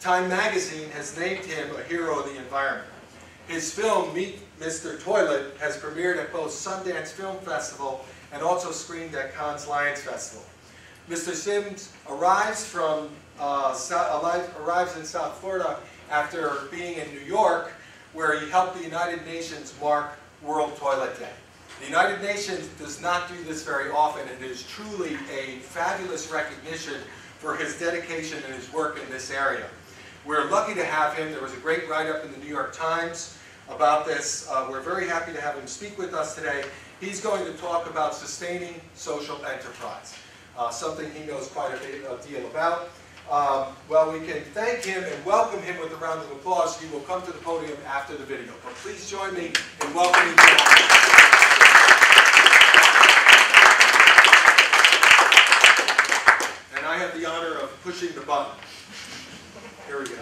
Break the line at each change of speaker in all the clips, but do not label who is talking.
Time magazine has named him a hero of the environment. His film, Meet Mr. Toilet, has premiered at both Sundance Film Festival and also screened at Cannes Lions Festival. Mr. Sims arrives from uh, arrives in South Florida after being in New York, where he helped the United Nations mark World Toilet Day. The United Nations does not do this very often, and it is truly a fabulous recognition for his dedication and his work in this area. We're lucky to have him. There was a great write-up in the New York Times about this. Uh, we're very happy to have him speak with us today. He's going to talk about sustaining social enterprise, uh, something he knows quite a, bit, a deal about. Um, well, we can thank him and welcome him with a round of applause. He will come to the podium after the video. But please join me in welcoming John. I have the honor of pushing the button. Here we go.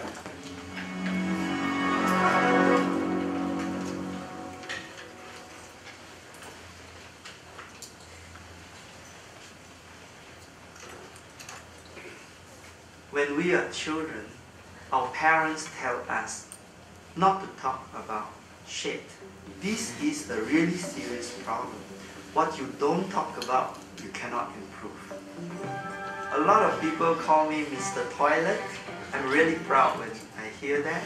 When we are children, our parents tell us not to talk about shit. This is a really serious problem. What you don't talk about, you cannot improve. A lot of people call me Mr. Toilet. I'm really proud when I hear that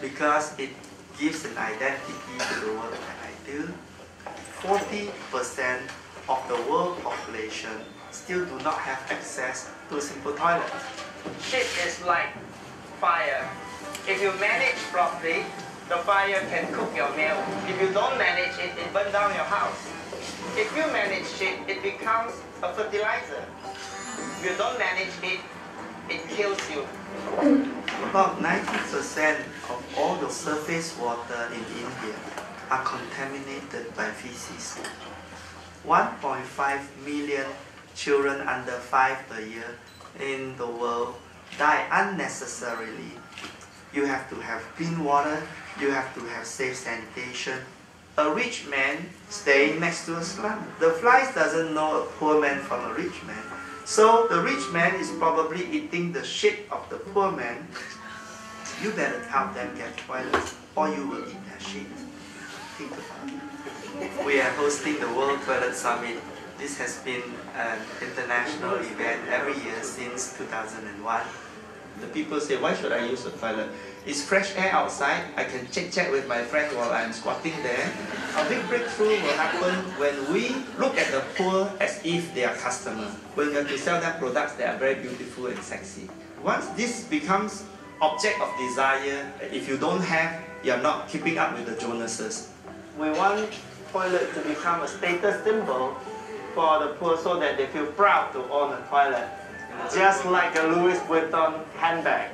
because it gives an identity to the work that I do. 40% of the world population still do not have access to a simple toilet.
Shit is like fire. If you manage properly, the fire can cook your meal. If you don't manage it, it burns down your house. If you manage shit, it becomes a fertilizer. If you don't manage it, it kills you.
About 90% of all the surface water in India are contaminated by feces. 1.5 million children under 5 per year in the world die unnecessarily. You have to have clean water, you have to have safe sanitation. A rich man staying next to a slum. The flies doesn't know a poor man from a rich man. So the rich man is probably eating the shit of the poor man. You better help them get toilets or you will eat their shit. Think about it. We are hosting the World Toilet Summit. This has been an international event every year since 2001. The people say, why should I use the toilet? It's fresh air outside. I can chit chat with my friend while I'm squatting there. A big breakthrough will happen when we look at the poor as if they are customers. When we have to sell them products that are very beautiful and sexy. Once this becomes object of desire, if you don't have, you're not keeping up with the Joneses. We want toilet to become a status symbol for the poor so that they feel proud to own a toilet just like a Louis Vuitton handbag.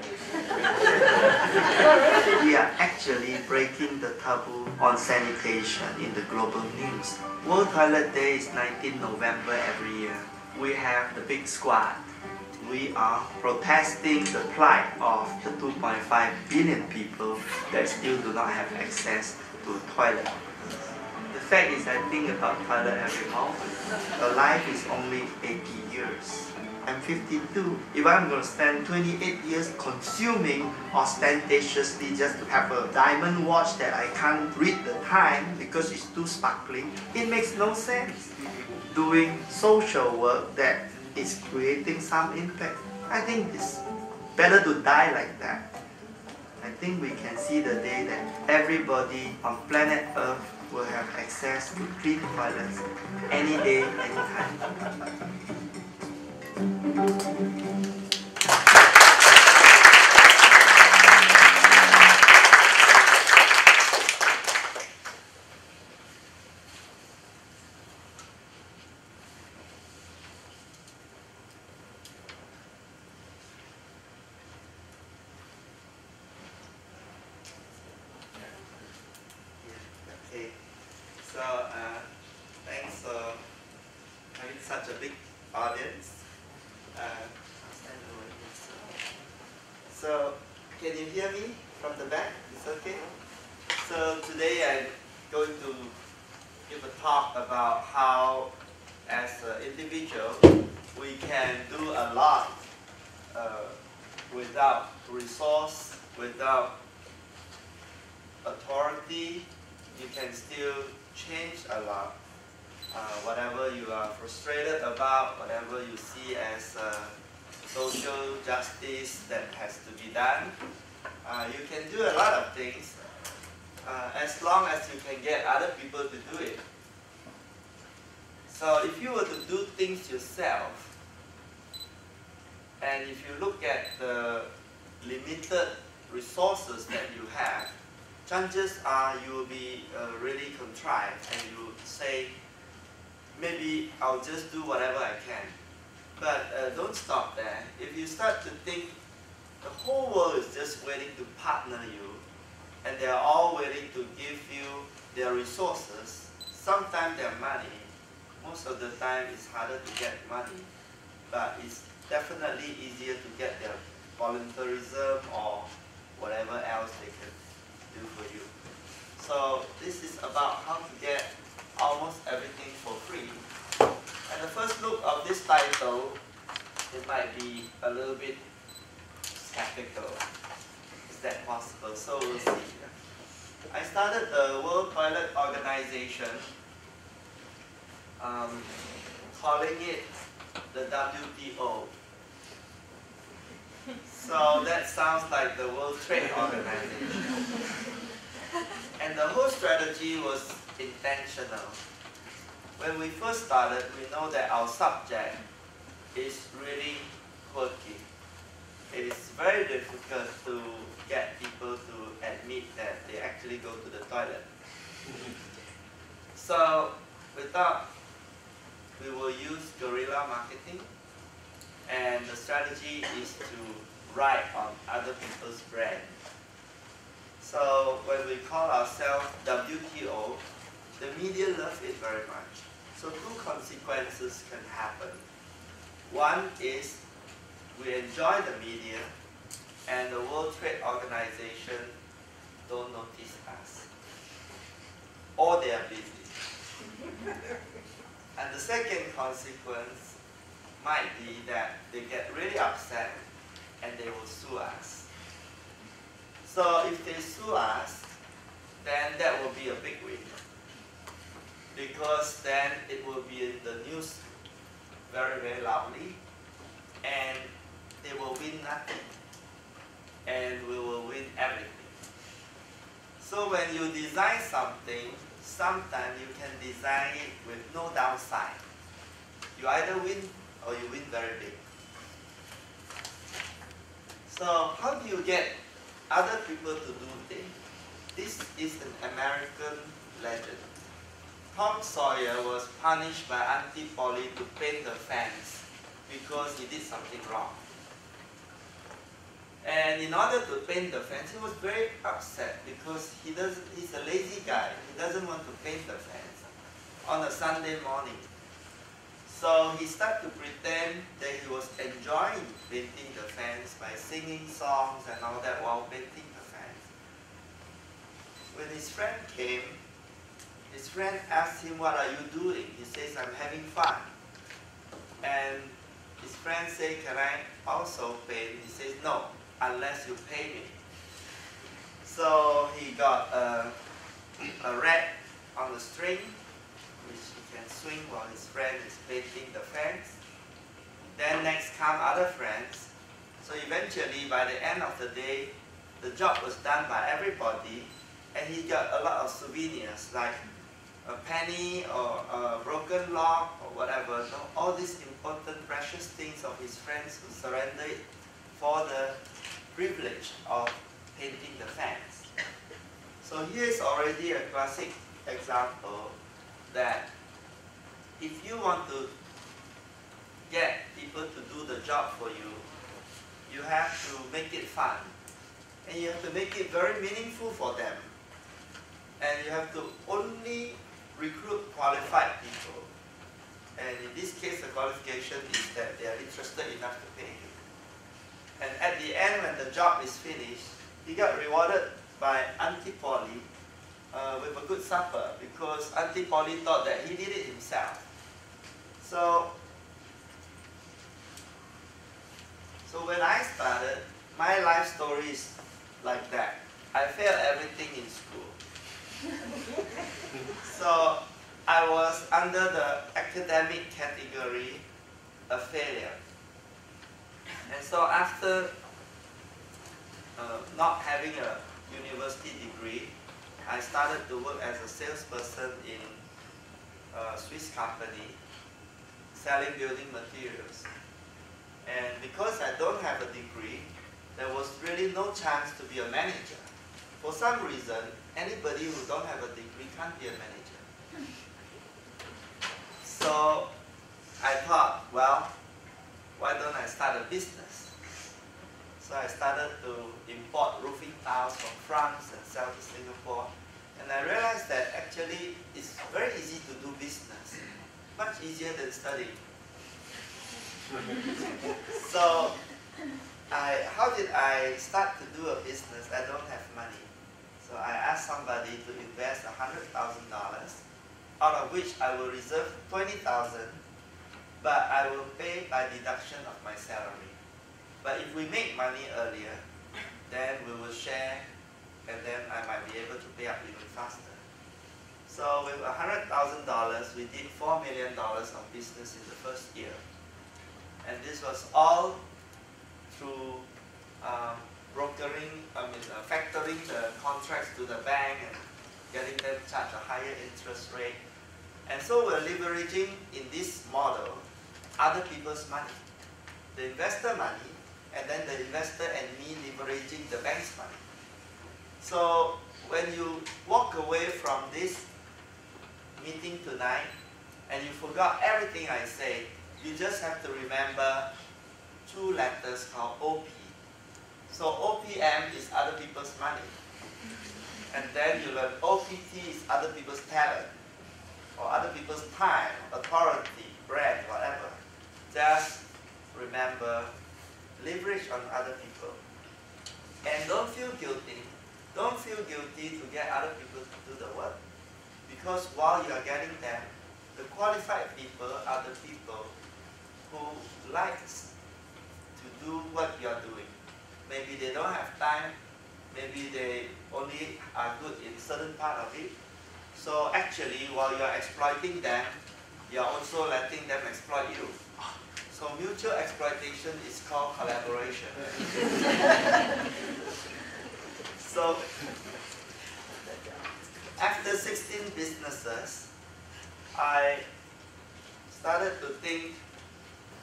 we are actually breaking the taboo on sanitation in the global news. World Toilet Day is 19 November every year. We have the Big Squat. We are protesting the plight of the 2.5 billion people that still do not have access to toilet. The fact is I think about toilet every moment. A life is only 80 years. I'm 52. If I'm going to spend 28 years consuming ostentatiously just to have a diamond watch that I can't read the time because it's too sparkling, it makes no sense. Doing social work that is creating some impact, I think it's better to die like that. I think we can see the day that everybody on planet Earth will have access to clean toilets any day, anytime. Thank you. You will be uh, really contrived and you say, maybe I'll just do whatever I can. But uh, don't stop there. If you start to think the whole world is just waiting to partner you, and they are all willing to give you their resources, sometimes their money, most of the time it's harder to get money, but it's definitely easier to get their voluntarism or whatever else they can do for you. So this is about how to get almost everything for free. And the first look of this title, it might be a little bit skeptical. Is that possible? So we'll see. I started the World Toilet Organization, um, calling it the WTO. So that sounds like the World Trade Organization. And the whole strategy was intentional. When we first started, we know that our subject is really quirky. It is very difficult to get people to admit that they actually go to the toilet. so we thought we will use guerrilla marketing and the strategy is to write on other people's brand. So when we call ourselves WTO, the media love it very much. So two consequences can happen. One is we enjoy the media and the World Trade Organization don't notice us. Or they are busy. and the second consequence might be that they get really upset and they will sue us. So if they sue us, then that will be a big win. Because then it will be the news very, very loudly and they will win nothing and we will win everything. So when you design something, sometimes you can design it with no downside. You either win or you win very big. So how do you get other people to do things? This is an American legend. Tom Sawyer was punished by Auntie Polly to paint the fence because he did something wrong. And in order to paint the fence, he was very upset because he does, he's a lazy guy. He doesn't want to paint the fence on a Sunday morning. So he started to pretend that he was enjoying painting the fence by singing songs and all that while painting the fence. When his friend came, his friend asked him, what are you doing? He says, I'm having fun. And his friend said, can I also paint? He says, no, unless you pay me. So he got a, a rat on the string, can swing while his friend is painting the fence. Then next come other friends. So eventually, by the end of the day, the job was done by everybody, and he got a lot of souvenirs like a penny or a broken lock or whatever. all these important, precious things of his friends who surrendered for the privilege of painting the fence. So here's already a classic example that if you want to get people to do the job for you, you have to make it fun. And you have to make it very meaningful for them. And you have to only recruit qualified people. And in this case, the qualification is that they are interested enough to pay you. And at the end, when the job is finished, he got rewarded by Auntie Polly uh, with a good supper because Auntie Polly thought that he did it himself. So, so when I started, my life story is like that. I failed everything in school. so I was under the academic category a failure. And so after uh, not having a university degree, I started to work as a salesperson in a Swiss company selling building materials. And because I don't have a degree, there was really no chance to be a manager. For some reason, anybody who don't have a degree can't be a manager. So I thought, well, why don't I start a business? So I started to import roofing tiles from France and sell to Singapore. And I realized that actually it's very easy to do business, much easier than studying. so I, how did I start to do a business? I don't have money. So I asked somebody to invest $100,000, out of which I will reserve 20000 but I will pay by deduction of my salary. But if we make money earlier, then we will share, and then I might be able to pay up even faster. So with $100,000, we did $4 million of business in the first year. And this was all through um, brokering, I mean, uh, factoring the contracts to the bank and getting them charge a higher interest rate. And so we're leveraging in this model other people's money. The investor money, and then the investor and me leveraging the bank's money. So when you walk away from this meeting tonight and you forgot everything I said, you just have to remember two letters called OP. So OPM is other people's money. And then you learn OPT is other people's talent, or other people's time, authority, brand, whatever. Just remember, leverage on other people. And don't feel guilty. Don't feel guilty to get other people to do the work. Because while you are getting them, the qualified people are the people who likes to do what you are doing. Maybe they don't have time, maybe they only are good in certain part of it. So actually, while you are exploiting them, you are also letting them exploit you. So mutual exploitation is called collaboration. so after 16 businesses, I started to think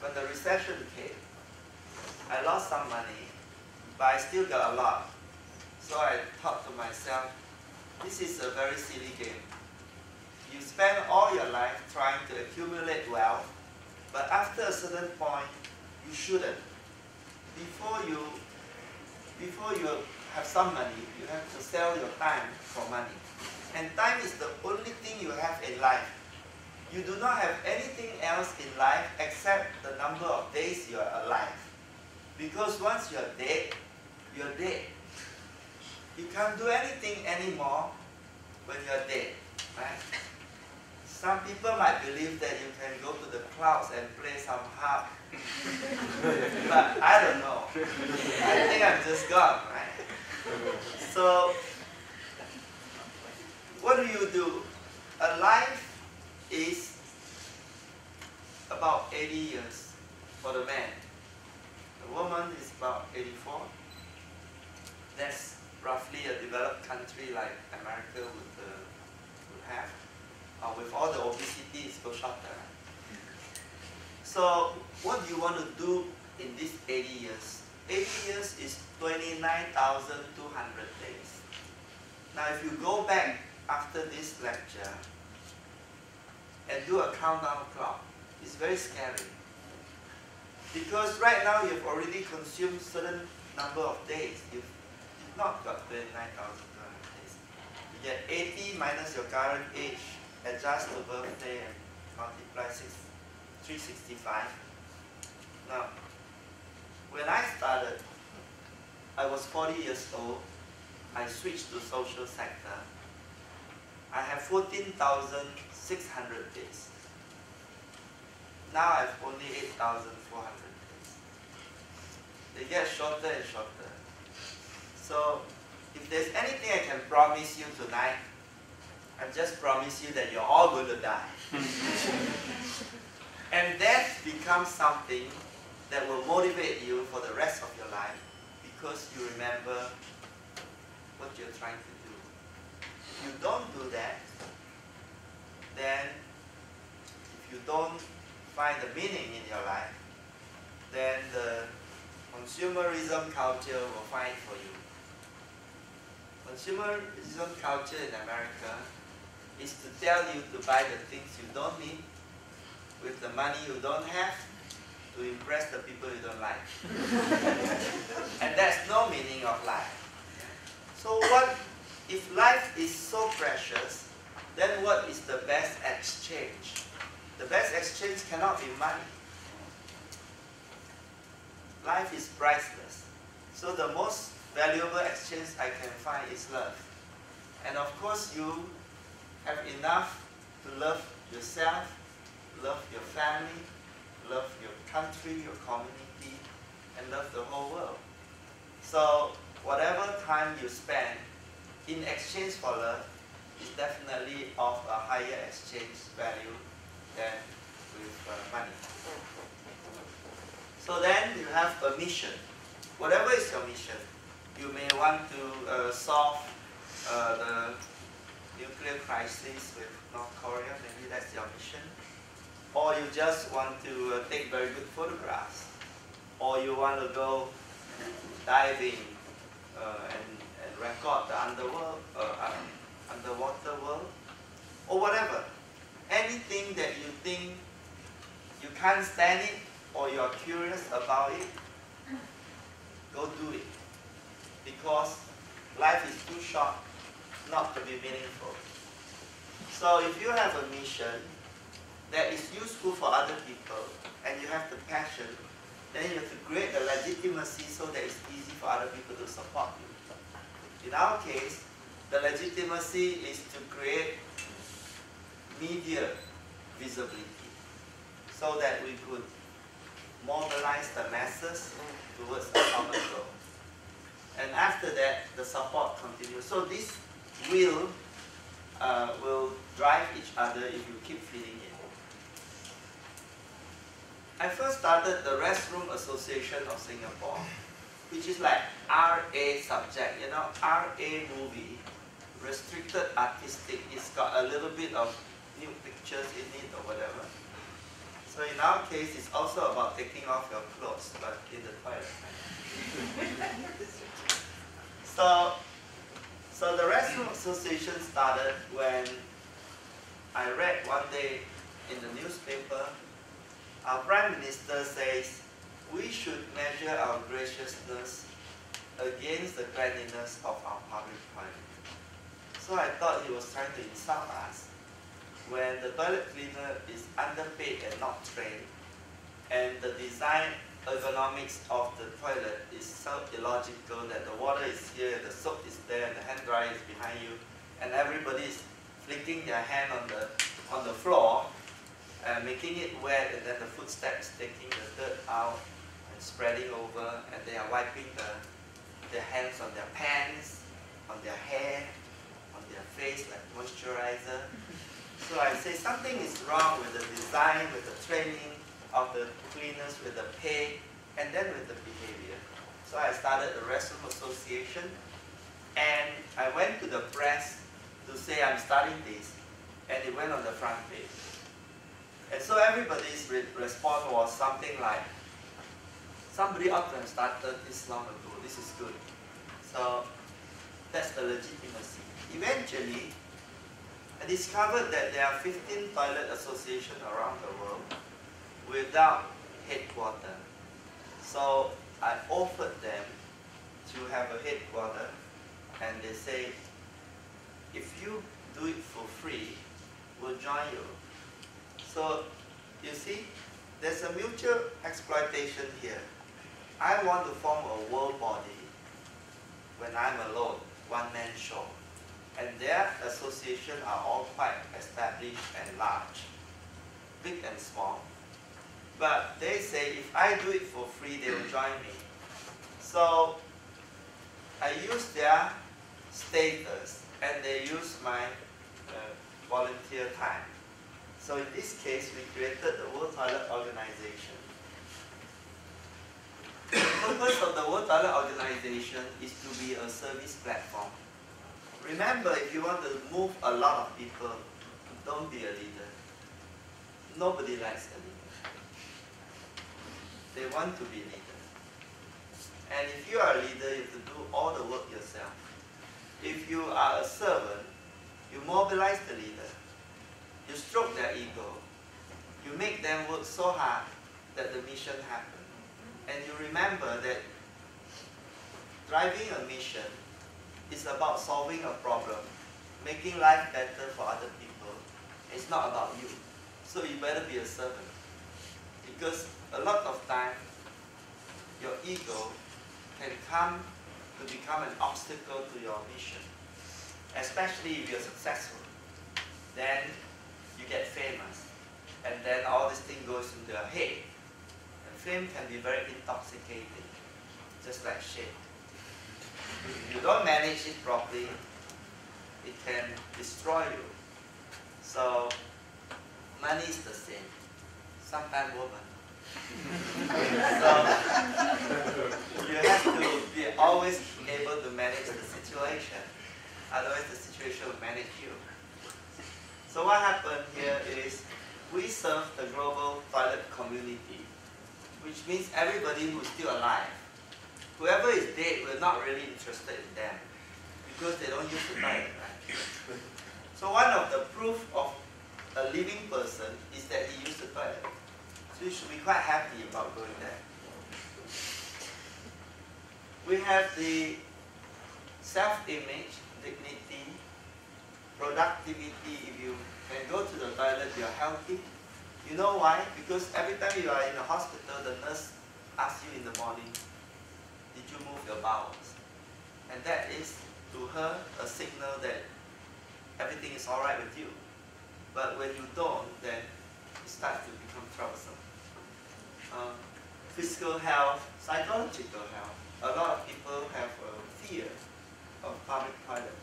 when the recession came, I lost some money, but I still got a lot. So I thought to myself, this is a very silly game. You spend all your life trying to accumulate wealth, but after a certain point, you shouldn't. Before you, before you have some money, you have to sell your time for money. And time is the only thing you have in life. You do not have anything else in life except the number of days you are alive. Because once you are dead, you are dead. You can't do anything anymore when you are dead, right? Some people might believe that you can go to the clouds and play some harp. but I don't know. I think I'm just gone, right? So, what do you do? A life is about 80 years for the man. The woman is about 84. That's roughly a developed country like America would, uh, would have uh, with all the obesity, it's go shorter. So what do you want to do in these 80 years? 80 years is 29,200 days. Now if you go back after this lecture and do a countdown clock, it's very scary. Because right now you've already consumed certain number of days. You've, you've not got 29,200 days. You get 80 minus your current age adjust the birthday and multiply six, 365. Now, when I started, I was 40 years old. I switched to social sector. I have 14,600 days. Now I have only 8,400 days. they get shorter and shorter. So if there's anything I can promise you tonight, I just promise you that you're all going to die. and that becomes something that will motivate you for the rest of your life because you remember what you're trying to do. If you don't do that, then if you don't find the meaning in your life, then the consumerism culture will find for you. Consumerism culture in America is to tell you to buy the things you don't need with the money you don't have to impress the people you don't like. and that's no meaning of life. So what if life is so precious, then what is the best exchange? The best exchange cannot be money. Life is priceless. So the most valuable exchange I can find is love. And of course you have enough to love yourself, love your family, love your country, your community, and love the whole world. So whatever time you spend in exchange for love is definitely of a higher exchange value than with uh, money. So then you have a mission. Whatever is your mission, you may want to uh, solve uh, the nuclear crisis with North Korea, maybe that's your mission. Or you just want to uh, take very good photographs. Or you want to go diving uh, and, and record the underworld, uh, underwater world, or whatever. Anything that you think you can't stand it or you're curious about it, go do it. Because life is too short not to be meaningful. So if you have a mission that is useful for other people and you have the passion, then you have to create the legitimacy so that it's easy for other people to support you. In our case, the legitimacy is to create media visibility so that we could mobilize the masses towards the common goal. And after that, the support continues. So this will uh, will drive each other if you keep feeding it. I first started the Restroom Association of Singapore, which is like RA subject, you know, RA movie, restricted artistic, it's got a little bit of new pictures in it or whatever. So in our case, it's also about taking off your clothes, but in the toilet. so so the Restroom Association started when I read one day in the newspaper, our Prime Minister says, we should measure our graciousness against the cleanliness of our public toilet. So I thought he was trying to insult us. When the toilet cleaner is underpaid and not trained, and the design ergonomics of the toilet is so illogical that the water is here, the soap is there, and the hand dryer is behind you, and everybody is flicking their hand on the on the floor, and making it wet, and then the footsteps taking the dirt out and spreading over, and they are wiping the their hands on their pants, on their hair, on their face like moisturizer. So I say something is wrong with the design, with the training, of the cleaners with the pay and then with the behavior. So I started the Restroom Association and I went to the press to say I'm starting this and it went on the front page. And so everybody's re response was something like, somebody ought to have started this long ago, this is good. So that's the legitimacy. Eventually, I discovered that there are 15 toilet associations around the world without headquarter. So I offered them to have a headquarter and they say, if you do it for free, we'll join you. So you see, there's a mutual exploitation here. I want to form a world body when I'm alone, one-man show. And their associations are all quite established and large, big and small. But they say if I do it for free, they will join me. So I use their status and they use my uh, volunteer time. So in this case, we created the World Toilet Organization. The purpose of the World Toilet Organization is to be a service platform. Remember, if you want to move a lot of people, don't be a leader. Nobody likes a leader. They want to be leaders. And if you are a leader, you have to do all the work yourself. If you are a servant, you mobilize the leader. You stroke their ego. You make them work so hard that the mission happens. And you remember that driving a mission is about solving a problem, making life better for other people. It's not about you. So you better be a servant. Because a lot of time, your ego can come to become an obstacle to your mission. Especially if you're successful. Then you get famous. And then all this thing goes into your head. And fame can be very intoxicating, just like shit. If you don't manage it properly, it can destroy you. So money is the same. Sometimes woman. so you have to be always able to manage the situation. Otherwise the situation will manage you. So what happened here is we serve the global toilet community, which means everybody who's still alive. Whoever is dead, we're not really interested in them because they don't use the toilet, right? So one of the proof of a living person is that he used the toilet. You should be quite happy about going there. We have the self-image, dignity, productivity. If you can go to the toilet, you're healthy. You know why? Because every time you are in a hospital, the nurse asks you in the morning, did you move your bowels? And that is, to her, a signal that everything is all right with you. But when you don't, then it starts to become troublesome. Uh, physical health, psychological health. A lot of people have a fear of public toilet.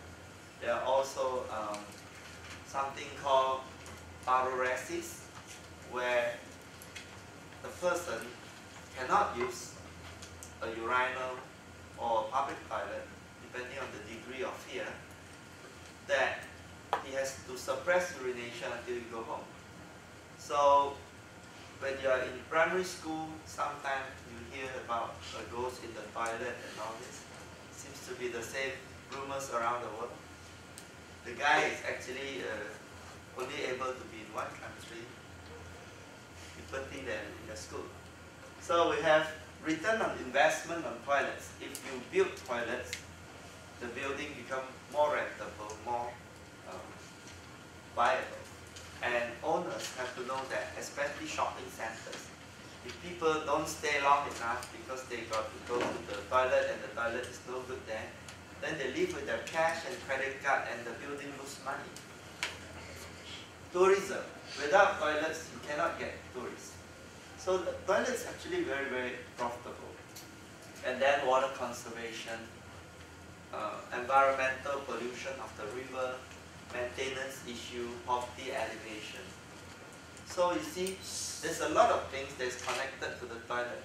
There are also um, something called paruresis, where the person cannot use a urinal or public toilet, depending on the degree of fear, that he has to suppress urination until you go home. So when you are in primary school, sometimes you hear about a ghost in the toilet and all this. Seems to be the same rumors around the world. The guy is actually uh, only able to be in one country. People think that in the school. So we have return on investment on toilets. If you build toilets, the building become more rentable, more um, viable. And owners have to know that, especially shopping centers. If people don't stay long enough because they got to go to the toilet and the toilet is no good there, then they leave with their cash and credit card and the building lose money. Tourism. Without toilets, you cannot get tourists. So the toilet is actually very, very profitable. And then water conservation, uh, environmental pollution of the river, maintenance issue, poverty elevation. So you see, there's a lot of things that's connected to the toilet.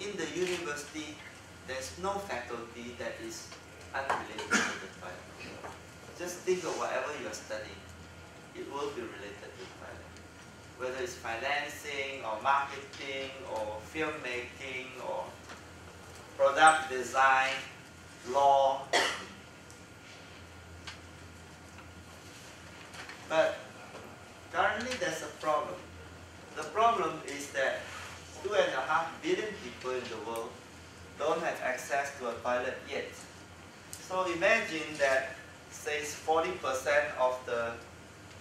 In the university, there's no faculty that is unrelated to the toilet. Just think of whatever you are studying, it will be related to the toilet. Whether it's financing or marketing or filmmaking or product design, law, But currently there's a problem. The problem is that two and a half billion people in the world don't have access to a toilet yet. So imagine that says 40% of the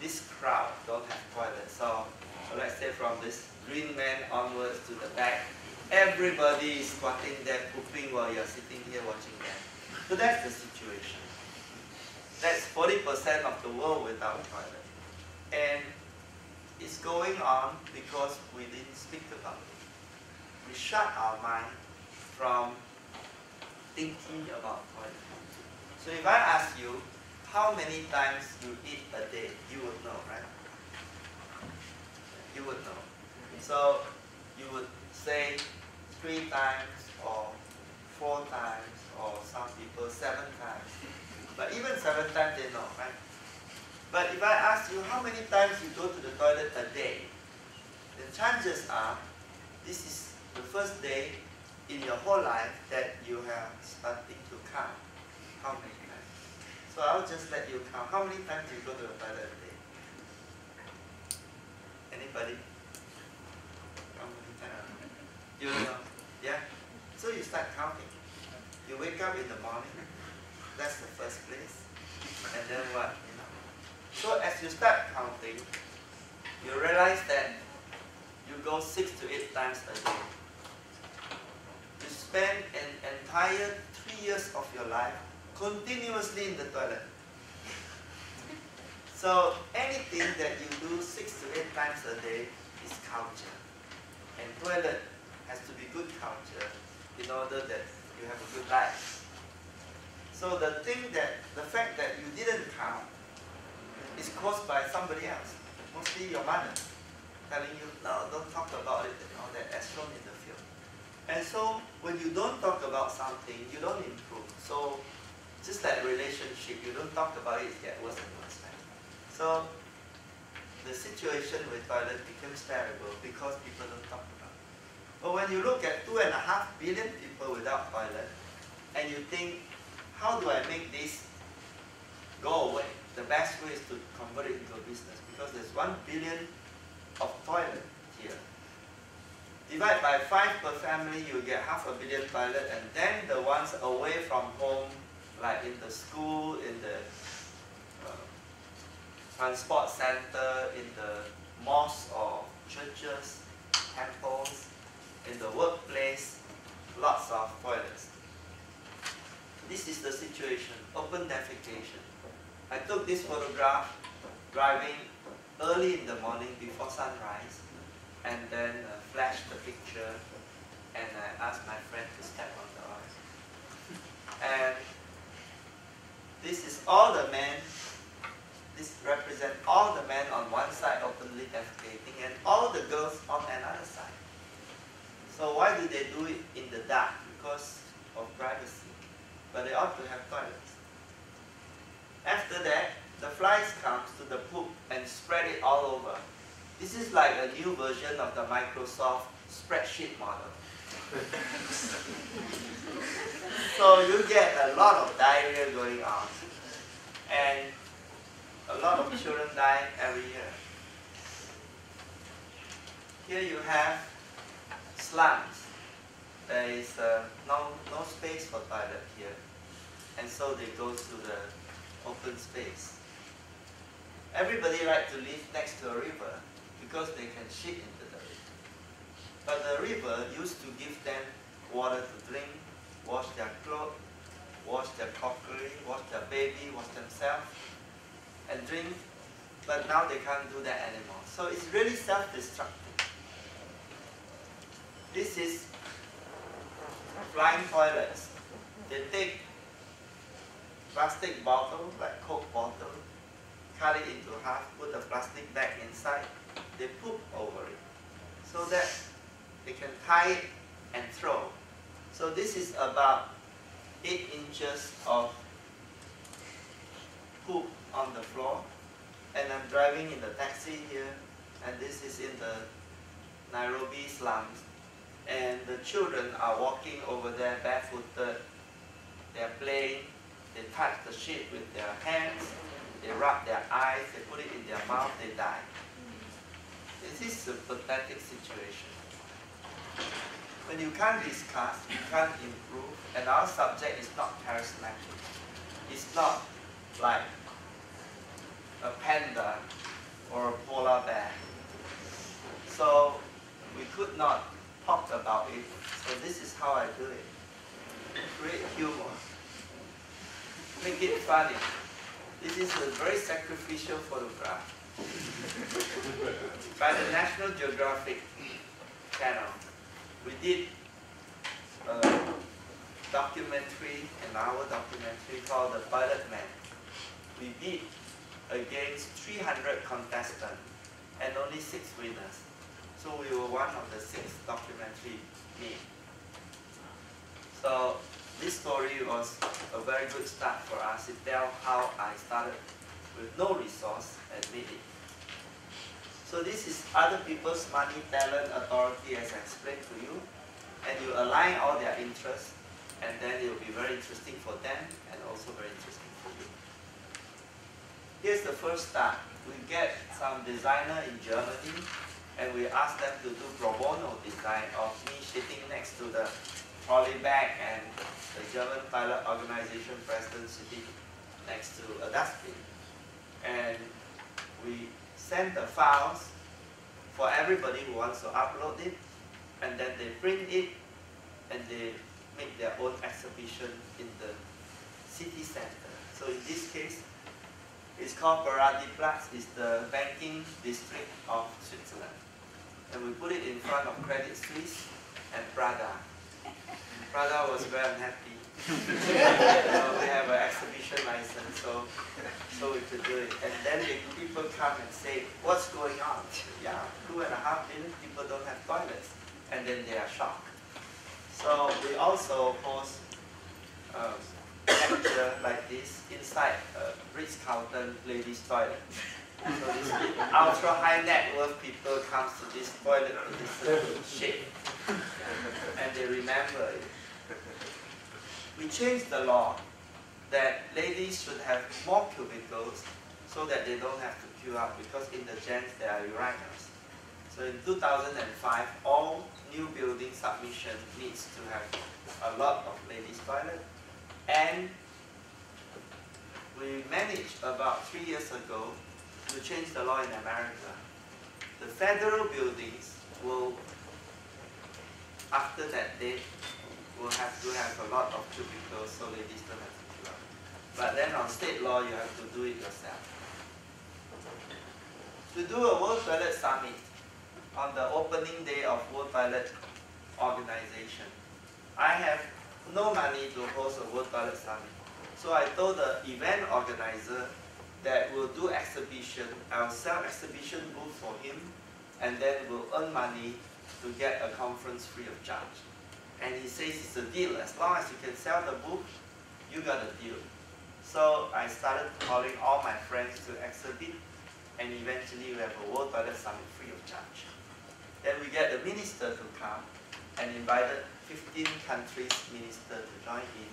this crowd don't have toilets. So, so let's say from this green man onwards to the back, everybody is squatting there, pooping while you're sitting here watching them. So that's the situation. That's 40% of the world without toilet. And it's going on because we didn't speak about it. We shut our mind from thinking about toilet. So if I ask you how many times you eat a day, you would know, right? You would know. So you would say three times or four times or some people seven times. But even seven times they know, right? But if I ask you how many times you go to the toilet a day, the chances are this is the first day in your whole life that you have starting to count how many times. So I'll just let you count how many times do you go to the toilet a day. Anybody? How many times? You know? Yeah? So you start counting. You wake up in the morning, that's the first place. And then what? You know? So as you start counting, you realize that you go six to eight times a day. You spend an entire three years of your life continuously in the toilet. So anything that you do six to eight times a day is culture. And toilet has to be good culture in order that you have a good life. So the thing that, the fact that you didn't count is caused by somebody else, mostly your mother, telling you, no, don't talk about it and all that, as shown in the film. And so when you don't talk about something, you don't improve. So just like relationship, you don't talk about it, it gets worse and worse. Right? So the situation with toilet becomes terrible because people don't talk about it. But when you look at two and a half billion people without toilet, and you think, how do I make this go away? The best way is to convert it into a business because there's one billion of toilet here. Divide by five per family, you get half a billion toilet, and then the ones away from home, like in the school, in the uh, transport center, in the mosques or churches, temples, in the workplace, lots of toilets. This is the situation, open defecation. I took this photograph driving early in the morning before sunrise and then uh, flashed the picture and I asked my friend to step on the oil. And this is all the men, this represents all the men on one side openly defecating and all the girls on another side. So why do they do it in the dark? Because of privacy. Ought to have toilets. After that, the flies comes to the poop and spread it all over. This is like a new version of the Microsoft spreadsheet model. so you get a lot of diarrhea going on. And a lot of children die every year. Here you have slums. There is uh, no, no space for toilet here. And so they go to the open space. Everybody like to live next to a river because they can shit into the river. But the river used to give them water to drink, wash their clothes, wash their crockery, wash their baby, wash themselves, and drink. But now they can't do that anymore. So it's really self-destructive. This is flying toilets. They take plastic bottle, like Coke bottle, cut it into half, put the plastic bag inside, they poop over it. So that they can tie it and throw. So this is about 8 inches of poop on the floor. And I'm driving in the taxi here and this is in the Nairobi slums. And the children are walking over there barefooted, they're playing, they touch the shit with their hands, they rub their eyes, they put it in their mouth, they die. This is a pathetic situation. When you can't discuss, you can't improve, and our subject is not charismatic. It's not like a panda or a polar bear. So we could not talk about it. So this is how I do it. Create humor. This is a very sacrificial photograph by the National Geographic channel. We did a documentary, an hour documentary called The Toilet Man. We beat against 300 contestants and only six winners. So we were one of the six documentary made. So this story was a very good start for us. to tell how I started with no resource and made it. So this is other people's money, talent, authority as I explained to you. And you align all their interests and then it will be very interesting for them and also very interesting for you. Here's the first start. We get some designer in Germany and we ask them to do pro bono design of me sitting next to the trolley bag and the German Toilet Organization president sitting next to a dustbin. And we send the files for everybody who wants to upload it, and then they print it, and they make their own exhibition in the city center. So in this case, it's called Paradeplatz, it's the banking district of Switzerland. And we put it in front of Credit Suisse and Prada. Prada was very unhappy. so we have an exhibition license, so so we could do it. And then the people come and say, what's going on? Yeah, two and a half million people don't have toilets. And then they are shocked. So we also host um, a lecture like this inside a Ritz-Carlton ladies toilet. So this ultra high net worth people comes to this toilet in this shape. And they remember it. We changed the law that ladies should have more cubicles so that they don't have to queue up because in the gents there are urinals. So in 2005, all new building submission needs to have a lot of ladies toilet and we managed about three years ago to change the law in America. The federal buildings will, after that date, will have to have a lot of cubicles so ladies don't have to queue up. But then on state law, you have to do it yourself. To do a World Toilet Summit on the opening day of World Toilet Organization, I have no money to host a World Toilet Summit. So I told the event organizer that we'll do exhibition, I'll sell exhibition booth for him, and then we'll earn money to get a conference free of charge. And he says it's a deal, as long as you can sell the book, you got a deal. So I started calling all my friends to exhibit, and eventually we have a World Toilet Summit free of charge. Then we get the minister to come, and invited 15 countries minister to join in,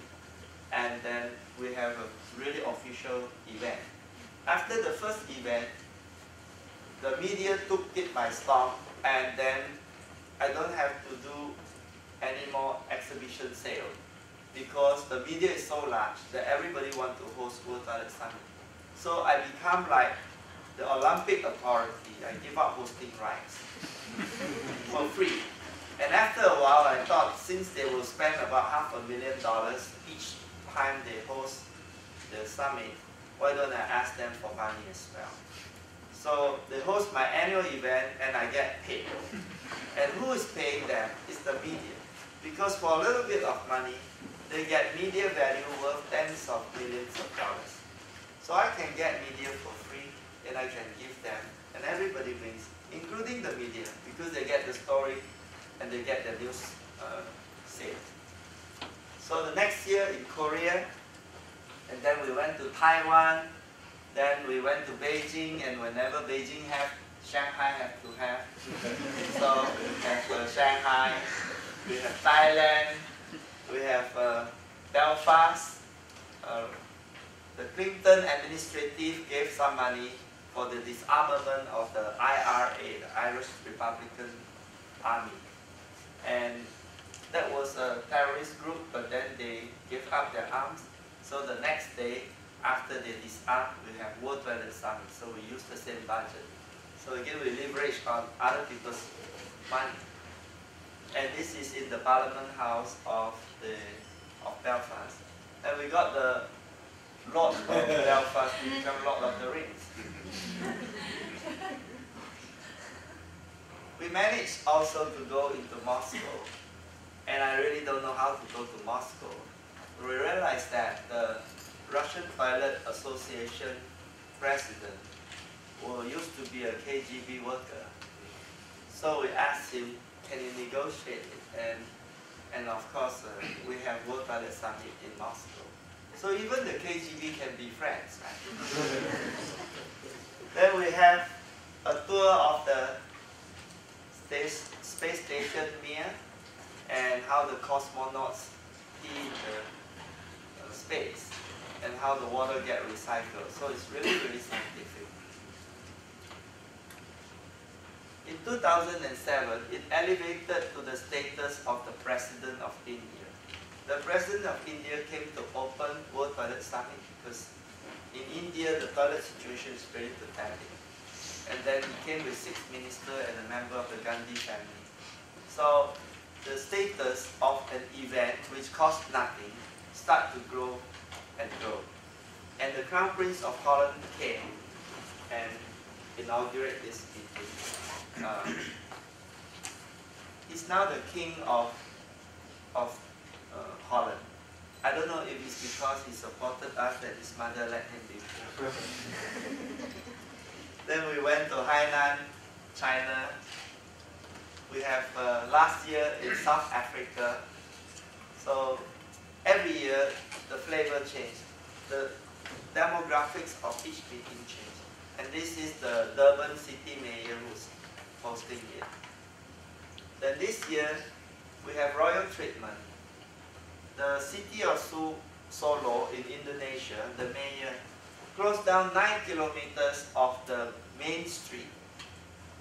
and then we have a really official event. After the first event, the media took it by storm, and then I don't have to do any more exhibition sale because the media is so large that everybody wants to host World Toilet Summit. So I become like the Olympic authority. I give up hosting rights for free. And after a while, I thought since they will spend about half a million dollars each time they host the summit, why don't I ask them for money as well? So they host my annual event and I get paid. And who is paying them? It's the media. Because for a little bit of money, they get media value worth tens of millions of dollars. So I can get media for free and I can give them and everybody wins, including the media, because they get the story and they get the news uh, saved. So the next year in Korea, and then we went to Taiwan, then we went to Beijing, and whenever Beijing have, Shanghai have to have. so we have uh, Shanghai, we have Thailand, we have uh, Belfast. Uh, the Clinton administrative gave some money for the disarmament of the IRA, the Irish Republican Army. And that was a terrorist group, but then they gave up their arms. So the next day, after they disarmed, we have World Toilet Summit, so we use the same budget. So again, we leverage on other people's money. And this is in the Parliament House of the of Belfast. And we got the Lord of Belfast to become Lord of the Rings. we managed also to go into Moscow and I really don't know how to go to Moscow. We realized that the Russian Toilet Association president who used to be a KGB worker. So we asked him, can you negotiate it? And, and of course, uh, we have World Toilet Summit in Moscow. So even the KGB can be friends, right? then we have a tour of the space, space station Mir and how the cosmonauts heat the uh, space and how the water get recycled. So it's really, really scientific. In 2007, it elevated to the status of the President of India. The President of India came to open World Toilet Summit because in India the toilet situation is very pathetic. And then he came with six ministers and a member of the Gandhi family. So the status of an event which cost nothing start to grow and grow. And the Crown Prince of Holland came and inaugurated this meeting. Uh, he's now the king of, of uh, Holland. I don't know if it's because he supported us that his mother let him be then we went to Hainan, China. We have uh, last year in South Africa. So every year the flavor changed. The demographics of each meeting changed. And this is the Durban city mayor who's hosting it. Then this year, we have royal treatment. The city of Solo in Indonesia, the mayor, closed down 9 kilometers of the main street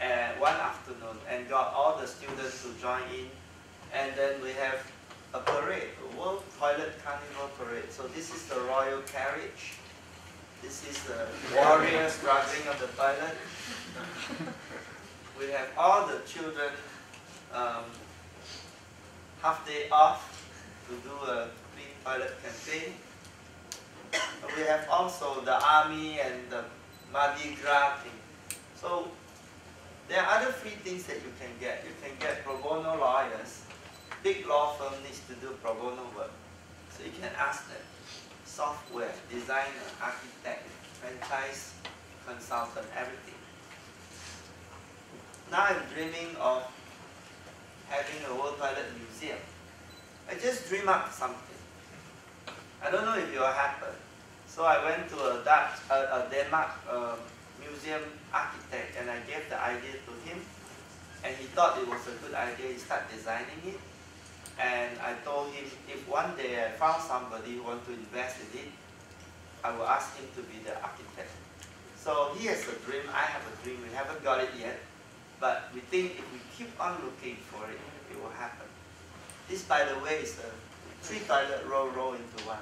uh, one afternoon and got all the students to join in. And then we have a parade, a World Toilet Carnival Parade. So this is the royal carriage. This is the warrior struggling on the toilet. we have all the children um, half day off to do a clean toilet campaign. We have also the army and the Mardi Gras thing. So there are other free things that you can get. You can get pro bono lawyers. Big law firm needs to do pro bono work. So you can ask them. Software, designer, architect, franchise, consultant, everything. Now I'm dreaming of having a World Toilet Museum. I just dream up something. I don't know if it will happen. So I went to a Dutch, a, a Denmark uh, museum architect and I gave the idea to him. And he thought it was a good idea. He started designing it. And I told him if one day I found somebody who want to invest in it, I will ask him to be the architect. So he has a dream, I have a dream. We haven't got it yet. But we think if we keep on looking for it, it will happen. This, by the way, is a three toilet row row into one.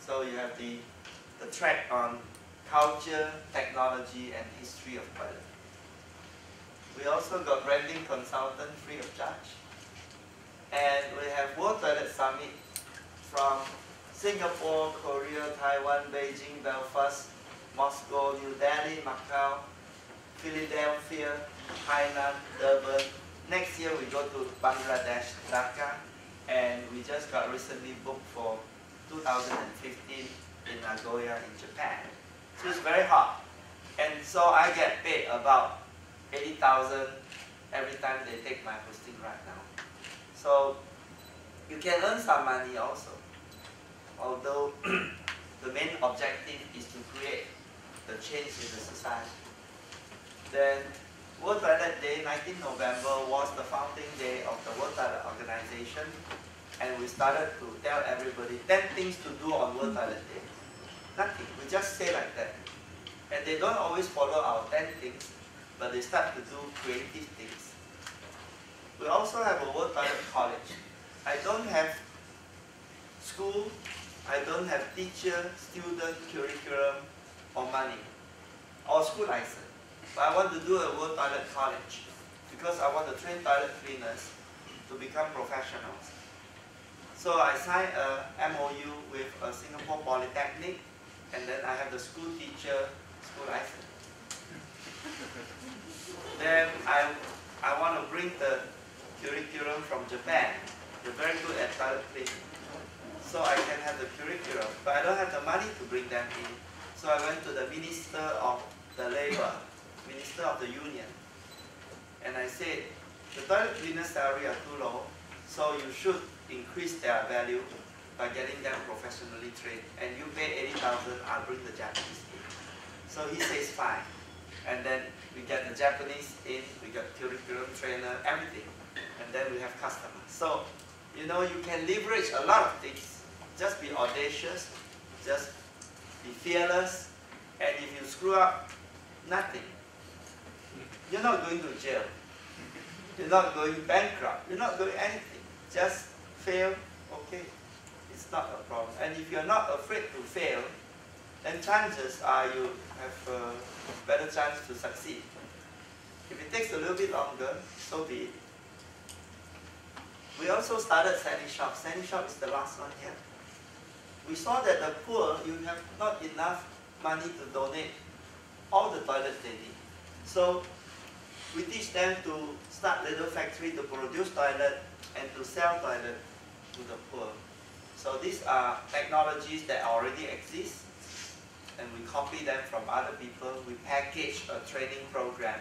So you have the, the track on culture, technology, and history of toilet. We also got branding consultant free of charge. And we have World Toilet Summit from Singapore, Korea, Taiwan, Beijing, Belfast, Moscow, New Delhi, Macau, Philadelphia, Hainan, Durban. Next year we go to Bangladesh, Dhaka, and we just got recently booked for 2015 in Nagoya in Japan. So it's very hot. And so I get paid about 80,000 every time they take my hosting right now. So you can earn some money also. Although the main objective is to create the change in the society. Then World Toilet Day, 19 November, was the founding day of the World Toilet Organization. And we started to tell everybody 10 things to do on World Toilet Day. Nothing, we just say like that. And they don't always follow our 10 things, but they start to do creative things. We also have a World Toilet College. I don't have school, I don't have teacher, student, curriculum, or money, or school license. But I want to do a World Toilet College because I want to train toilet cleaners to become professionals. So I signed a MOU with a Singapore Polytechnic and then I have the school teacher school license. then I, I want to bring the curriculum from Japan They're very good at toilet cleaning. So I can have the curriculum, but I don't have the money to bring them in. So I went to the Minister of the Labor, Minister of the Union, and I said, the toilet cleaner salary are too low, so you should increase their value by getting them professionally trained. And you pay 80,000, I'll bring the Japanese in. So he says fine. And then we get the Japanese in, we got curriculum trainer, everything. And then we have customers. So, you know, you can leverage a lot of things. Just be audacious, just be fearless, and if you screw up, nothing. You're not going to jail. You're not going bankrupt. You're not doing anything. Just fail, okay. It's not a problem. And if you're not afraid to fail, then chances are you have a better chance to succeed. If it takes a little bit longer, so be it. We also started Sandy Shop. Sandy Shop is the last one here. We saw that the poor, you have not enough money to donate all the toilets they need. So we teach them to start little factory to produce toilet and to sell toilet to the poor. So these are technologies that already exist and we copy them from other people. We package a training program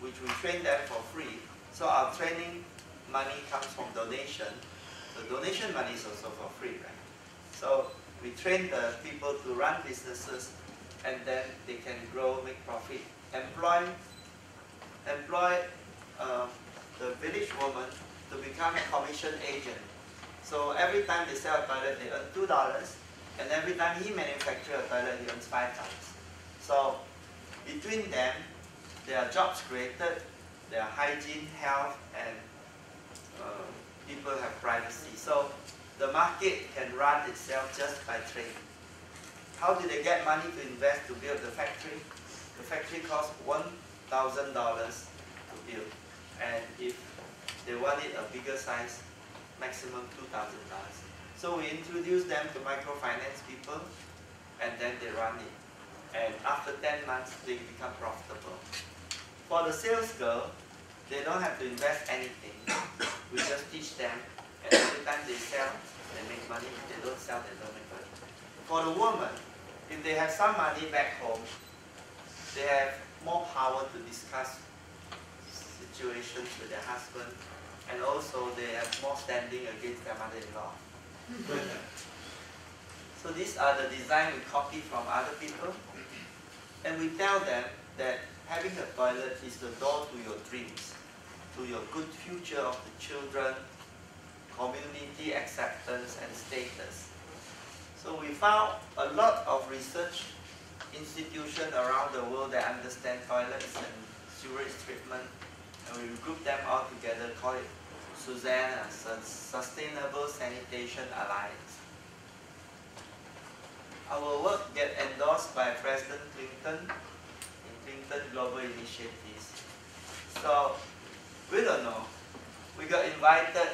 which we train them for free. So our training money comes from donation. The donation money is also for free, right? So we train the people to run businesses and then they can grow, make profit. Employ, employ uh, the village woman to become a commission agent. So every time they sell a toilet, they earn two dollars, and every time he manufactures a toilet, he earns five dollars. So between them, there are jobs created, there are hygiene, health, and uh, people have privacy. So the market can run itself just by trade. How do they get money to invest to build the factory? The factory costs $1,000 to build. And if they want it a bigger size, maximum $2,000. So we introduce them to microfinance people, and then they run it. And after 10 months, they become profitable. For the sales girl, they don't have to invest anything. We just teach them, and every time they sell, they make money. If they don't sell, they don't make money. For the woman, if they have some money back home, they have more power to discuss situations with their husband, and also they have more standing against their mother-in-law. so these are the design we copy from other people, and we tell them that having a toilet is the door to your dreams, to your good future of the children, community acceptance and status. So we found a lot of research institutions around the world that understand toilets and sewage treatment, and we group them all together, call it SuSanA, Sustainable Sanitation Alliance. Our work get endorsed by President Clinton in Clinton Global Initiatives. So, we don't know. We got invited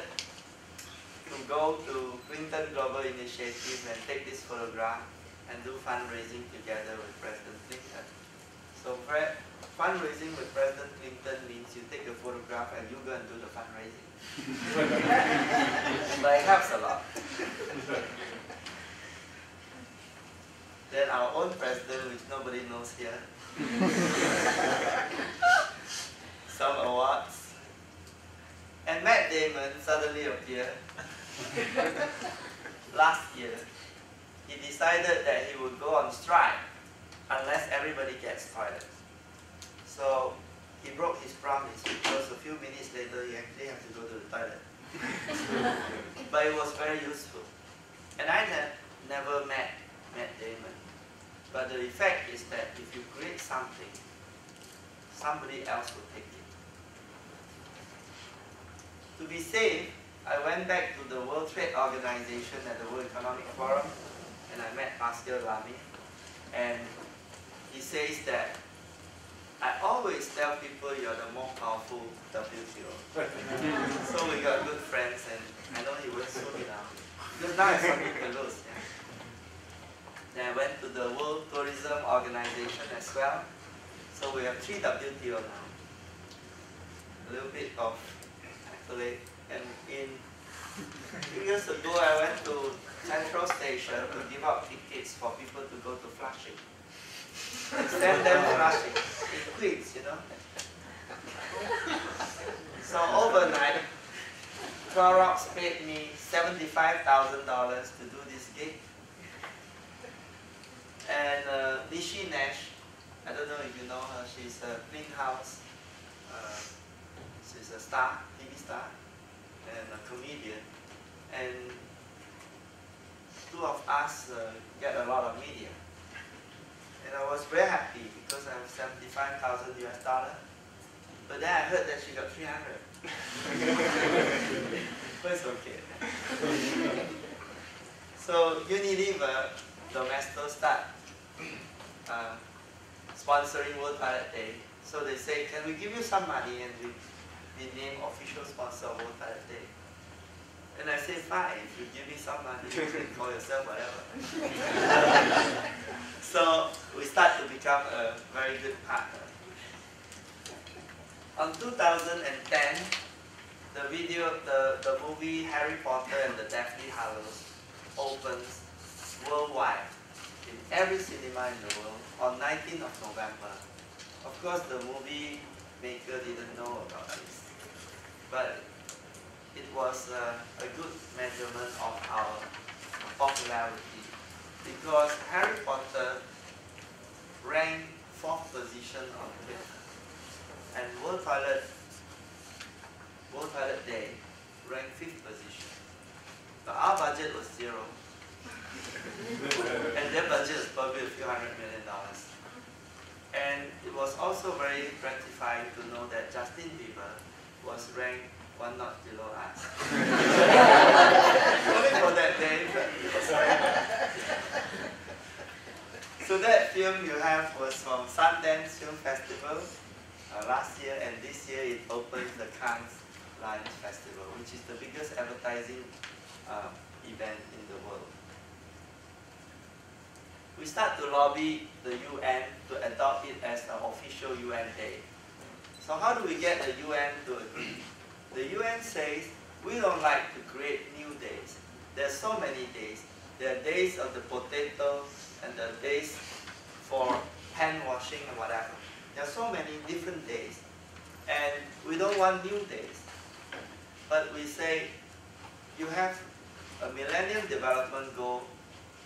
to go to Clinton Global Initiative and take this photograph and do fundraising together with President Clinton. So fundraising with President Clinton means you take a photograph and you go and do the fundraising. but it helps a lot. then our own president, which nobody knows here, some awards, and Matt Damon suddenly appeared last year, decided that he would go on strike unless everybody gets toilets. So he broke his promise because a few minutes later he actually had to go to the toilet. but it was very useful. And I ne never met Matt Damon. But the effect is that if you create something, somebody else will take it. To be safe, I went back to the World Trade Organization at the World Economic Forum and I met Pascal Lamy and he says that I always tell people you're the more powerful WTO. so we got good friends and I know he will me now. Because now it's something to lose. Yeah? Then I went to the World Tourism Organization as well. So we have three WTO now. A little bit of accolade and in Two years ago, I went to Central Station to give out tickets for people to go to Flushing. Send them Flushing in Queens, you know. So overnight, Clorox paid me $75,000 to do this gig. And uh, Niecy Nash, I don't know if you know her, she's a clean house. Uh, she's a star, TV star, and a comedian. And two of us uh, get a lot of media. And I was very happy because I have 75,000 US dollar. But then I heard that she got 300. but it's okay. so Unilever, Domestos start uh, sponsoring World Toilet Day. So they say, can we give you some money and we, we name official sponsor of World Toilet Day? And I say, fine, if you give me some money, you can call yourself whatever. so we start to become a very good partner. On 2010, the video, the, the movie Harry Potter and the Deathly Hallows opens worldwide in every cinema in the world on 19th of November. Of course, the movie maker didn't know about this, but it was uh, a good measurement of our popularity because Harry Potter ranked fourth position on Twitter and World Toilet World Toilet Day ranked fifth position. But our budget was zero. and their budget is probably a few hundred million dollars. And it was also very gratifying to know that Justin Bieber was ranked one notch below us. Only for that day, but it was So that film you have was from Sundance Film Festival uh, last year, and this year it opens the Cannes Lions Festival, which is the biggest advertising uh, event in the world. We start to lobby the UN to adopt it as an official UN day. So how do we get the UN to agree? The UN says we don't like to create new days. There are so many days. There are days of the potato and the days for hand washing and whatever. There are so many different days. And we don't want new days. But we say you have a Millennium Development Goal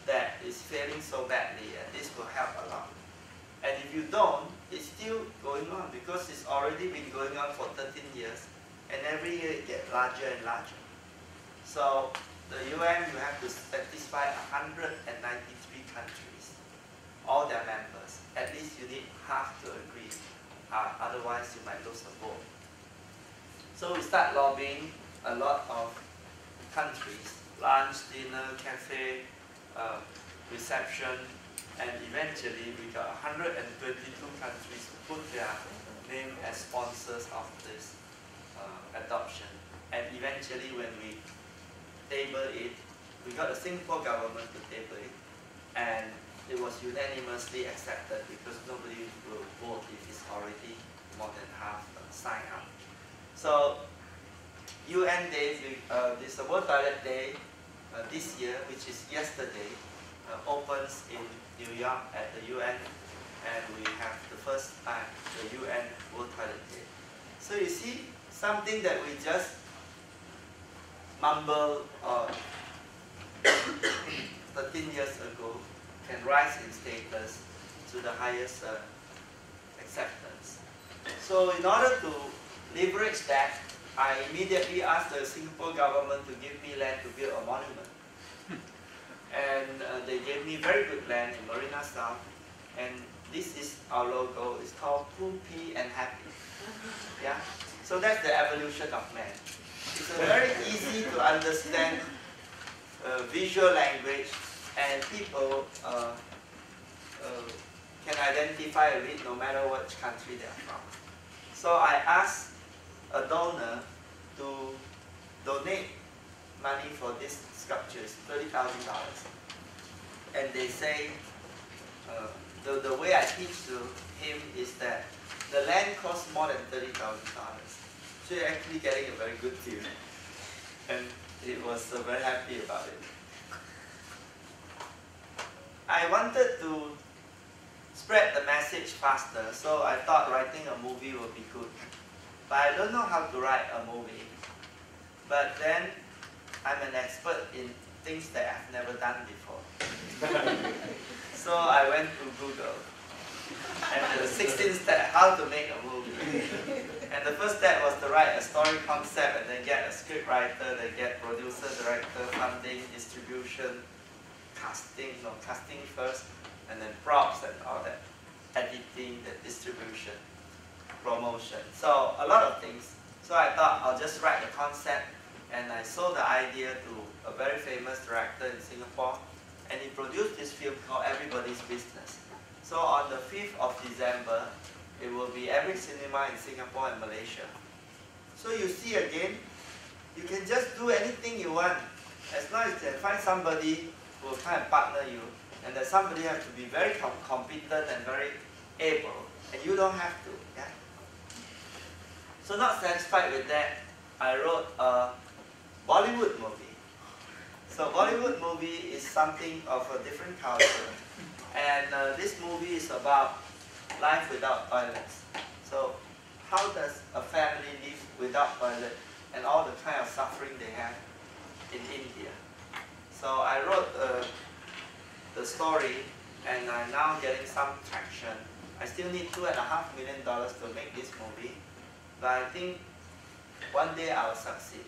that is failing so badly and this will help a lot. And if you don't, it's still going on because it's already been going on for 13 years and every year it gets larger and larger. So the UN, you have to satisfy 193 countries, all their members. At least you need half to agree, uh, otherwise you might lose a vote. So we start lobbying a lot of countries, lunch, dinner, cafe, uh, reception, and eventually we got 122 countries put their name as sponsors of this adoption. And eventually when we table it, we got the Singapore government to table it, and it was unanimously accepted because nobody will vote if it's already more than half signed up. So UN Day, uh, this World Toilet Day uh, this year, which is yesterday, uh, opens in New York at the UN, and we have the first time the UN World Toilet Day. So you see, something that we just mumble uh, 13 years ago can rise in status to the highest uh, acceptance. So in order to leverage that, I immediately asked the Singapore government to give me land to build a monument. and uh, they gave me very good land in Marina South. And this is our logo. It's called Poopy and Happy. Yeah? So that's the evolution of man. It's a very easy to understand uh, visual language and people uh, uh, can identify it no matter which country they are from. So I asked a donor to donate money for these sculptures, $30,000. And they say, uh, the, the way I teach to him is that the land costs more than $30,000. So you're actually getting a very good deal. And it was uh, very happy about it. I wanted to spread the message faster, so I thought writing a movie would be good. But I don't know how to write a movie. But then I'm an expert in things that I've never done before. so I went to Google. And the 16 step, how to make a movie. And the first step was to write a story concept and then get a script writer, then get producer, director, funding, distribution, casting, no, casting first, and then props and all that, editing, the distribution, promotion. So a lot of things. So I thought I'll just write the concept, and I sold the idea to a very famous director in Singapore, and he produced this film called Everybody's Business. So on the 5th of December, it will be every cinema in Singapore and Malaysia. So you see again, you can just do anything you want. As long as you can find somebody who will kind of partner you, and that somebody has to be very com competent and very able, and you don't have to. Yeah? So not satisfied with that, I wrote a Bollywood movie. So Bollywood movie is something of a different culture. And uh, this movie is about life without toilets. So how does a family live without toilet and all the kind of suffering they have in India. So I wrote uh, the story and I'm now getting some traction. I still need two and a half million dollars to make this movie, but I think one day I'll succeed.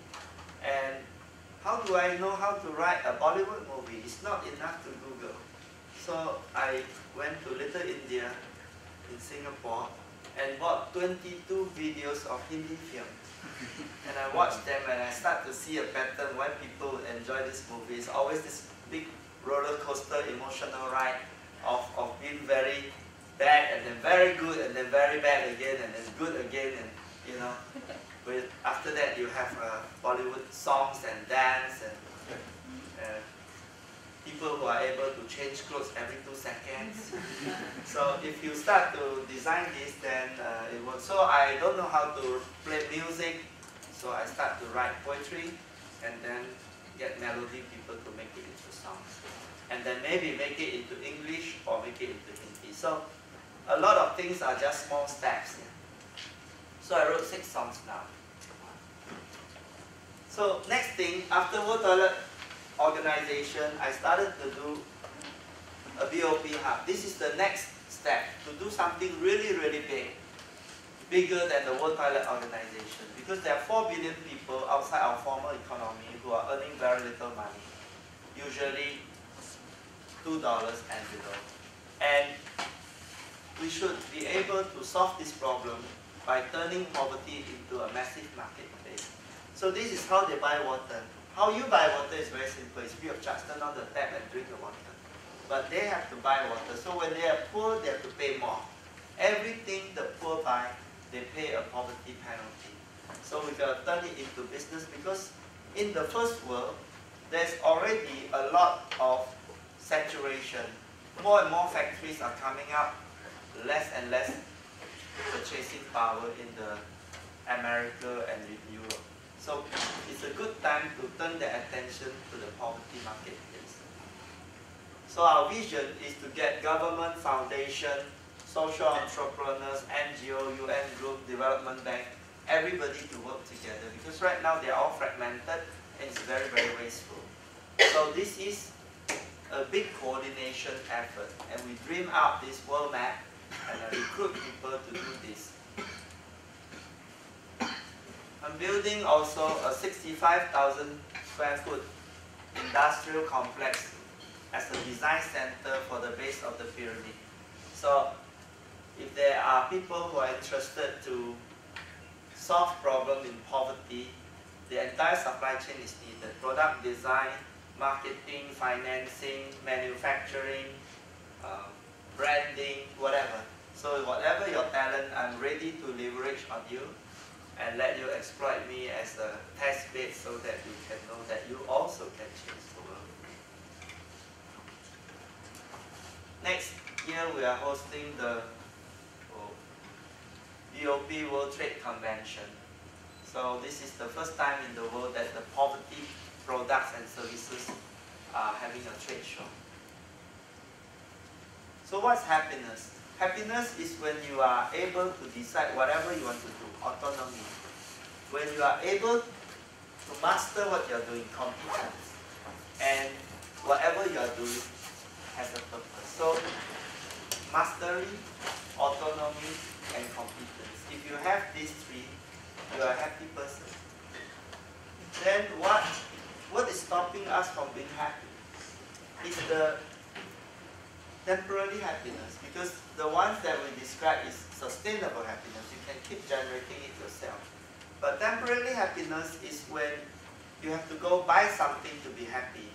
And how do I know how to write a Bollywood movie? It's not enough to Google. So I went to Little India in Singapore and bought 22 videos of Hindi film. and I watched them and I start to see a pattern why people enjoy this movie. It's always this big roller coaster emotional ride of, of being very bad and then very good and then very bad again and then good again and you know But after that you have uh, Bollywood songs and dance and uh, people who are able to change clothes every two seconds. so if you start to design this, then uh, it will. So I don't know how to play music, so I start to write poetry, and then get melody people to make it into songs, and then maybe make it into English or make it into Hindi. So a lot of things are just small steps. Yeah. So I wrote six songs now. So next thing, after World Toilet organization, I started to do a BOP hub. This is the next step, to do something really, really big, bigger than the World Toilet Organization. Because there are 4 billion people outside our formal economy who are earning very little money, usually $2 and below. And we should be able to solve this problem by turning poverty into a massive marketplace. So this is how they buy water. How you buy water is very simple. It's free of charge. Turn on the tap and drink the water. But they have to buy water. So when they are poor, they have to pay more. Everything the poor buy, they pay a poverty penalty. So we to turn it into business because in the first world, there's already a lot of saturation. More and more factories are coming up, less and less purchasing power in the America and. So it's a good time to turn their attention to the poverty marketplace. So our vision is to get government, foundation, social entrepreneurs, NGO, UN group, development bank, everybody to work together because right now they're all fragmented and it's very, very wasteful. So this is a big coordination effort and we dream out this world map and I recruit people to do this. I'm building also a 65,000 square foot industrial complex as a design center for the base of the pyramid. So if there are people who are interested to solve problems in poverty, the entire supply chain is needed. Product design, marketing, financing, manufacturing, uh, branding, whatever. So whatever your talent, I'm ready to leverage on you and let you exploit me as a test bed so that you can know that you also can change the world. Next year we are hosting the oh, BOP World Trade Convention. So this is the first time in the world that the poverty products and services are having a trade show. So what's happiness? Happiness is when you are able to decide whatever you want to do, autonomy. When you are able to master what you're doing, competence. And whatever you are doing has a purpose. So mastery, autonomy, and competence. If you have these three, you are a happy person. Then what, what is stopping us from being happy? Is the temporary happiness because the ones that we describe is sustainable happiness. You can keep generating it yourself. But temporary happiness is when you have to go buy something to be happy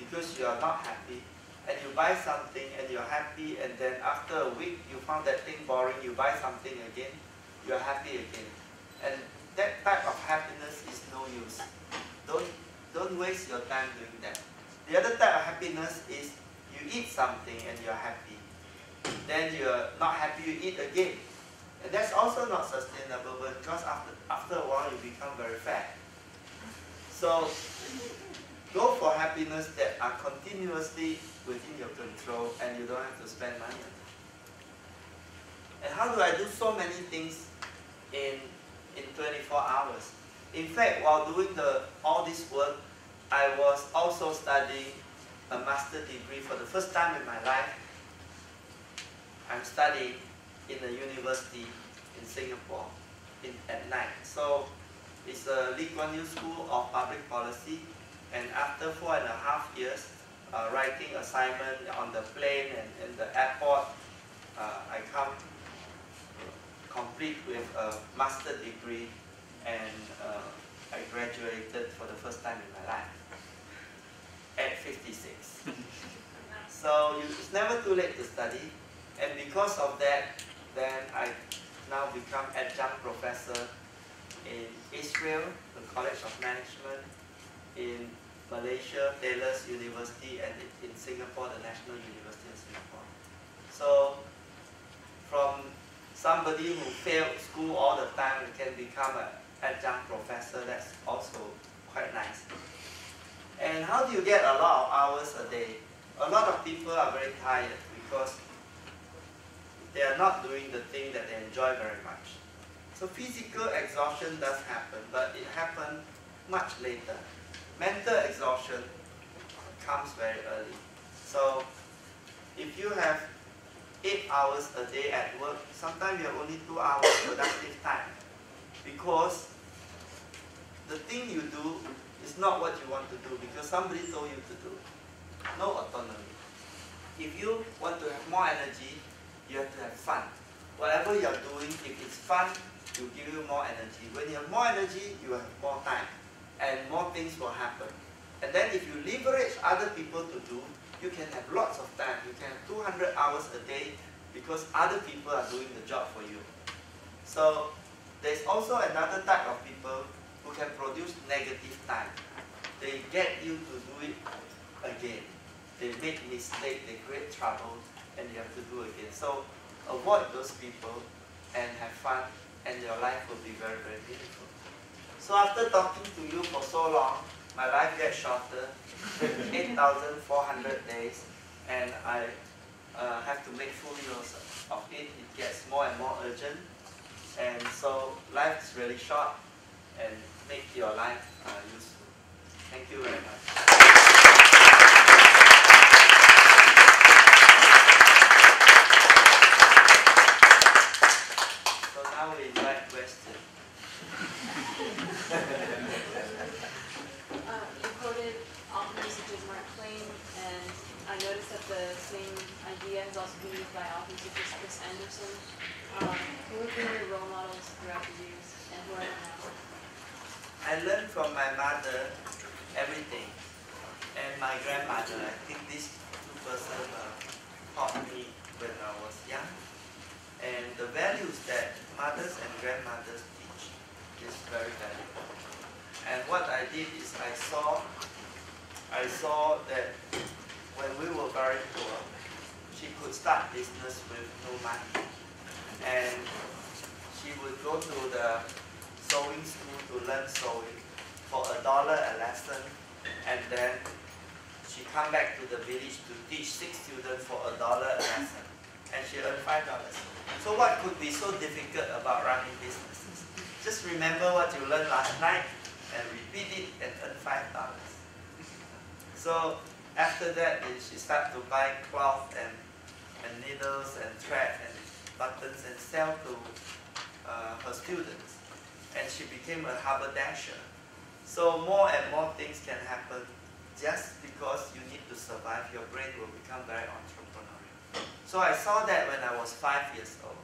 because you are not happy and you buy something and you're happy and then after a week you found that thing boring, you buy something again, you're happy again. And that type of happiness is no use. Don't, don't waste your time doing that. The other type of happiness is you eat something and you're happy. Then you're not happy, you eat again. And that's also not sustainable because after, after a while you become very fat. So go for happiness that are continuously within your control and you don't have to spend money. And how do I do so many things in, in 24 hours? In fact, while doing the, all this work, I was also studying a master degree for the first time in my life. I'm studying in a university in Singapore in, at night. So it's a Lee Kuan Yew School of Public Policy. And after four and a half years, uh, writing assignment on the plane and in the airport, uh, I come complete with a master degree and uh, I graduated for the first time in my life at 56. so you, it's never too late to study and because of that then I now become adjunct professor in Israel, the College of Management, in Malaysia, Taylor's University, and in Singapore, the National University of Singapore. So from somebody who failed school all the time can become an adjunct professor, that's also quite nice. And how do you get a lot of hours a day? A lot of people are very tired because they are not doing the thing that they enjoy very much. So physical exhaustion does happen, but it happens much later. Mental exhaustion comes very early. So if you have eight hours a day at work, sometimes you have only two hours productive time. Because the thing you do is not what you want to do because somebody told you to do. No autonomy. If you want to have more energy, you have to have fun. Whatever you are doing, if it's fun, it will give you more energy. When you have more energy, you have more time and more things will happen. And then if you leverage other people to do, you can have lots of time. You can have 200 hours a day because other people are doing the job for you. So there's also another type of people who can produce negative time. They get you to do it again. They make mistakes, they create trouble, and you have to do again. So avoid those people and have fun and your life will be very, very beautiful. So after talking to you for so long, my life gets shorter, 8,400 days, and I uh, have to make full use of it. It gets more and more urgent, and so life is really short, and make your life uh, useful. Thank you very much. So now we invite questions.
Uh, you quoted author such as Mark Twain, and I noticed that the same idea has also been used by authors such as Chris Anderson. Um, who have been your role models throughout the years, and who are they now?
I learned mother everything, and my grandmother. I think these two persons uh, taught me when I was young, and the values that mothers and grandmothers teach is very valuable. And what I did is I saw, I saw that when we were very poor, she could start business with no money, and she would go to the sewing school to learn sewing for a dollar a lesson and then she come back to the village to teach six students for a dollar a lesson, and she earned five dollars. So what could be so difficult about running businesses? Just remember what you learned last night and repeat it and earn five dollars. So after that, she started to buy cloth and, and needles and thread and buttons and sell to uh, her students. And she became a haberdasher. So more and more things can happen just because you need to survive. Your brain will become very entrepreneurial. So I saw that when I was five years old.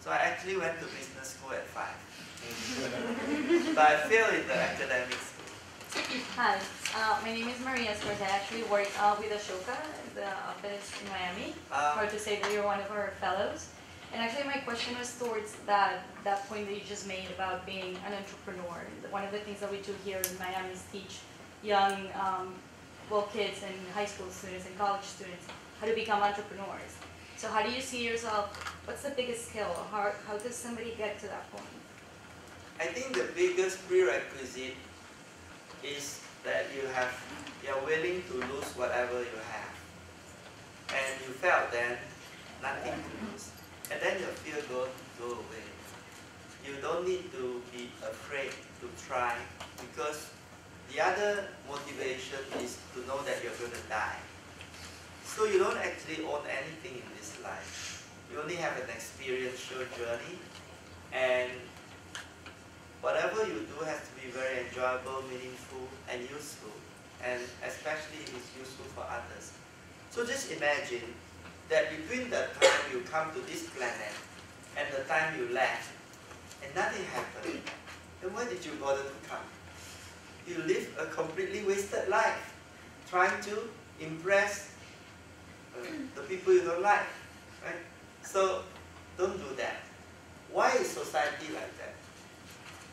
So I actually went to business school at five. but I failed in the academic school.
Hi, uh, my name is Maria Escorte. I actually work uh, with Ashoka, the office in Miami.
Um,
Proud to say that you're one of our fellows. And actually, my question was towards that that point that you just made about being an entrepreneur. One of the things that we do here in Miami is teach young, um, well, kids and high school students and college students how to become entrepreneurs. So, how do you see yourself? What's the biggest skill? How, how does somebody get to that point?
I think the biggest prerequisite is that you have you're willing to lose whatever you have. And you felt then nothing to lose. And then your fear go go away. You don't need to be afraid to try because the other motivation is to know that you're going to die. So you don't actually own anything in this life. You only have an experiential journey and whatever you do has to be very enjoyable, meaningful, and useful, and especially if it's useful for others. So just imagine that between the time you come to this planet and the time you left, and nothing happened, then why did you bother to come? You live a completely wasted life, trying to impress uh, the people you don't like, right? So don't do that. Why is society like that?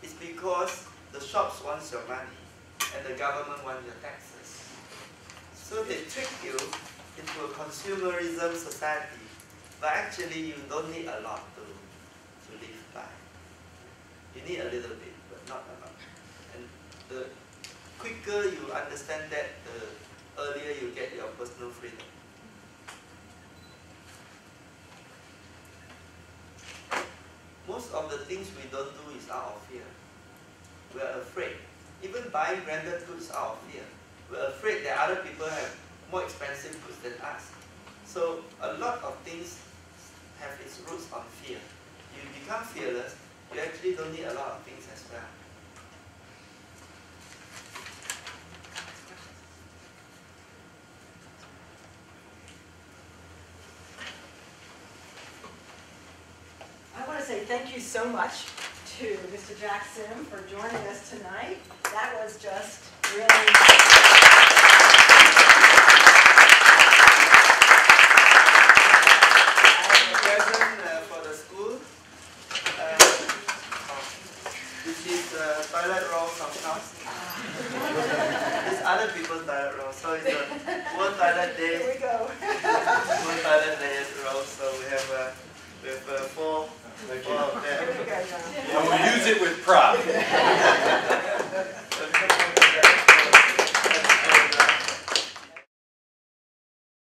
It's because the shops want your money and the government wants your taxes. So they trick you into a consumerism society, but actually you don't need a lot to, to live by. You need a little bit, but not a lot. And the quicker you understand that, the earlier you get your personal freedom. Most of the things we don't do is out of fear. We are afraid. Even buying branded goods out of fear. We're afraid that other people have more expensive goods than us. So a lot of things have its roots on fear. You become fearless, you actually don't need a lot of things as well.
I want to say thank you so much to Mr. Jack Sim for joining us tonight. That was just really.